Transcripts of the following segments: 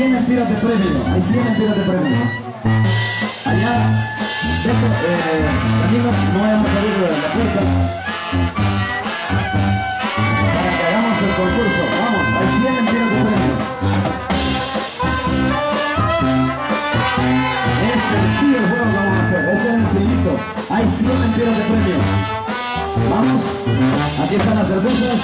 100 empiras de premio. Hay 100 empiras de premio. Allá, dejo, eh, amigos, no vayamos a salir de la puerta. Para que hagamos el concurso. Vamos, hay 100 empiras de premio. Es sencillo el juego que vamos a hacer. Es sencillito. Hay 100 empiras de premio. Vamos, aquí están las cervezas.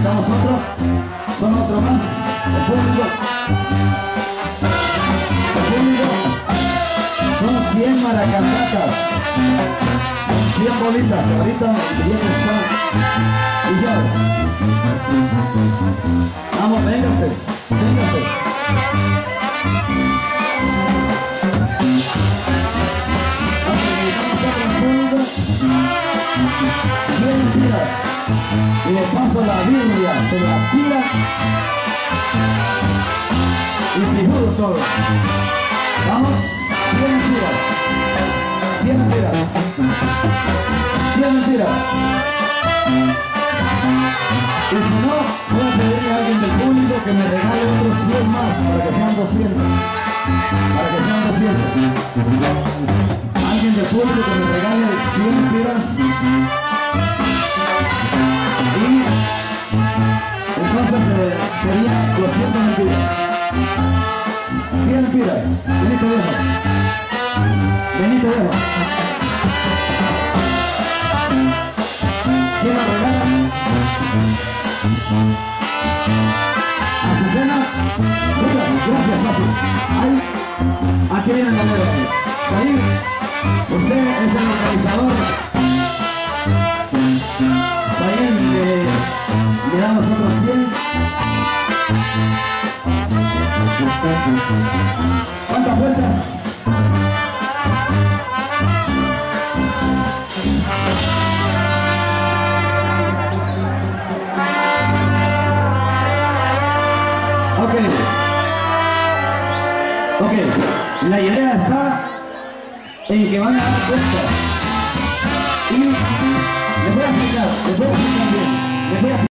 Necesitamos otro. Son otro más. El público. El público. Son 100 maracatacas. Son 100 bolitas. Ahorita bien está. Y ya. Y de paso la Biblia se la tira y pijudo todo. Vamos, cien tiras, cien tiras, cien tiras. Y si no, voy a pedirle a alguien del público que me regale otros 100 más para que sean 200. Para que sean 200 alguien del público que me regale 100 tiras sería 200 lempiras 100 lempiras dejo vení te dejo ¿quién la regala? Azucena gracias Azu. Ahí, aquí viene el galero Salir. Usted es el organizador. ¿Cuántas vueltas? Ok. Ok. La idea está en que van a dar cuenta.